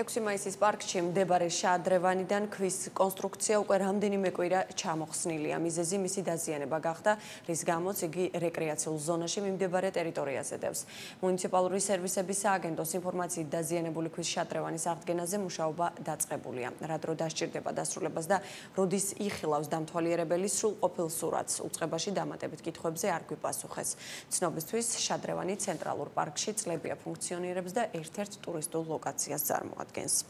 6 მაისის პარკში მდებარე შაადრევანიდან ქვის კონსტრუქცია უკვე რამდენიმე კვირა ჩამოხსნილია. მიზეზი მისი დაზიანება გახდა, რის გამოც იგი რეკრეაციულ ზონაში მიმდებარე ტერიტორიაზე დევს. მუნიციპალური სერვისების სააგენტოს ინფორმაციით დაზიანებული ქვის შაადრევანის აღდგენაზე მუშაობა დაწყებულია. რა დრო დასჭირდება დასრულებას და როდის იხილავს დამთვალიერებელი სრულყოფილ სურათს? უწყებაში დამატებით კითხვებზე არ გვიპასუხეს. ცნობისთვის შაადრევანი ცენტრალურ პარკში წლებია ფუნქციონირებს და ერთ-ერთ ტურისტულ ლოკაციას წარმოადგენს. Hopkins.